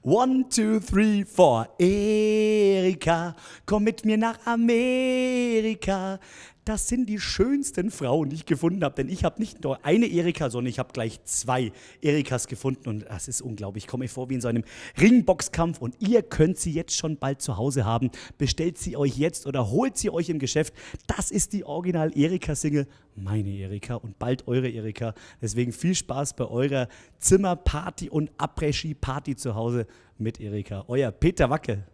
One, two, three, four. Eh. Erika, komm mit mir nach Amerika. Das sind die schönsten Frauen, die ich gefunden habe. Denn ich habe nicht nur eine Erika, sondern ich habe gleich zwei Erikas gefunden. Und das ist unglaublich. Ich komme mir vor wie in so einem Ringboxkampf. Und ihr könnt sie jetzt schon bald zu Hause haben. Bestellt sie euch jetzt oder holt sie euch im Geschäft. Das ist die Original-Erika-Single. Meine Erika und bald eure Erika. Deswegen viel Spaß bei eurer Zimmerparty und Après-Ski-Party zu Hause mit Erika. Euer Peter Wacke.